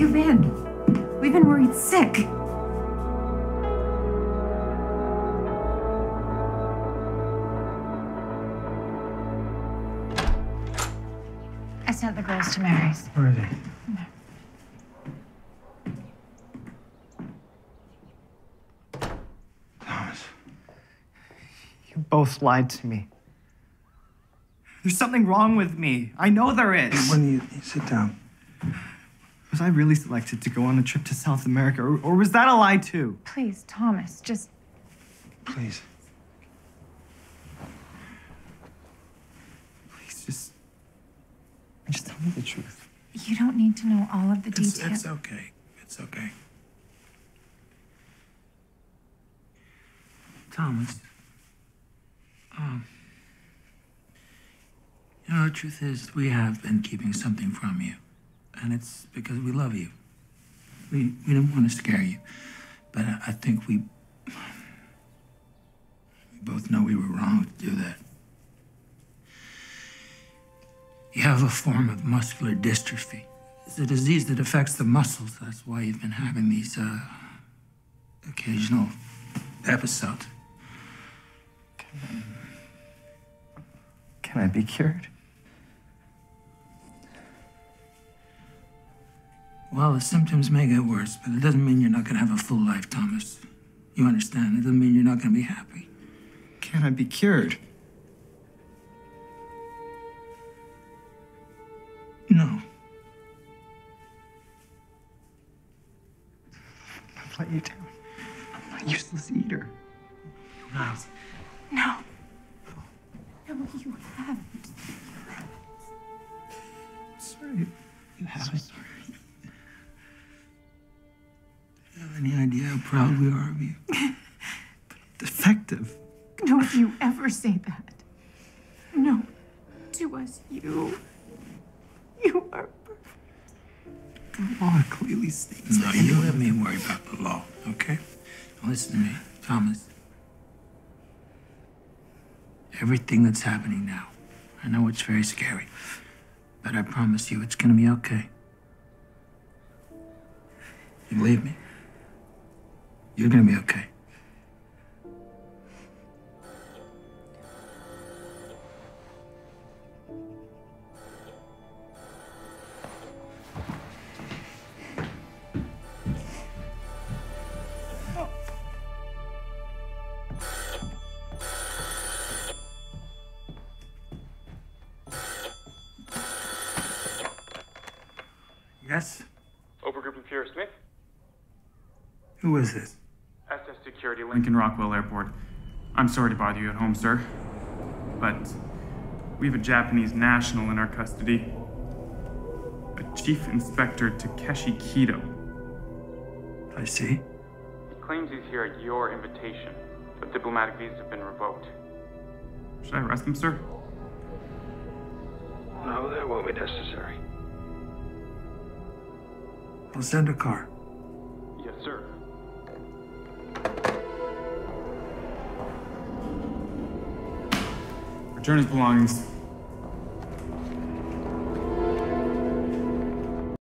you been? We've been worried sick. I sent the girls to Mary's. Where are they? Thomas. You both lied to me. There's something wrong with me. I know there is. When you, you sit down. Was I really selected to go on a trip to South America, or, or was that a lie too? Please, Thomas, just Please. Please, just, just tell me the truth. you don't need to know all of the It's, details. it's okay. It's okay. Thomas. Um. You know, the truth is, we have been keeping something from you. And it's because we love you. We, we didn't want to scare you. But I, I think we. We both know we were wrong to do that. You have a form of muscular dystrophy. It's a disease that affects the muscles. That's why you've been having these uh, occasional episodes. Can I be cured? Well, the symptoms may get worse, but it doesn't mean you're not going to have a full life, Thomas. You understand? It doesn't mean you're not going to be happy. Can I be cured? No. I've let you down. I'm a useless eater. No. No. No, you haven't. Sorry. You haven't. Do you have any idea how proud we are of you? Defective. Don't you ever say that. No. To us, you. You are perfect. The law clearly states No, that you anyone- let me worry about the law, okay? Now listen to me, Thomas. Everything that's happening now, I know it's very scary, but I promise you it's gonna be okay. You believe me? You're gonna be okay. Yes? Obergruppenführer Smith, Who is this? SS Security, Lincoln Rockwell Airport. I'm sorry to bother you at home, sir, but we have a Japanese national in our custody. A Chief Inspector Takeshi Kido. I see. He claims he's here at your invitation, but diplomatic visas have been revoked. Should I arrest him, sir? No, that won't be necessary. I'll send a car. Yes, sir. Return his belongings.